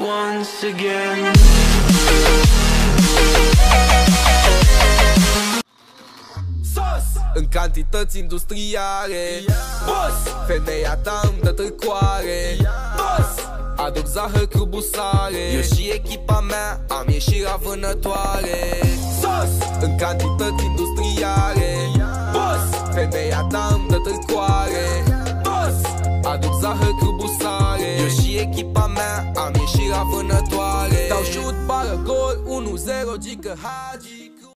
once again. În cantități industriale. Boss Femeia ta îmi dă târcoare. Boss Aduc zahăr cu busare. Eu și echipa mea am ieșit la vânătoare. Sos În cantități industriale. Boss Femeia ta îmi dă târcoare. Boss Aduc zahăr cu busare. Eu și echipa mea am ieșit gol 1-0, dica rádio.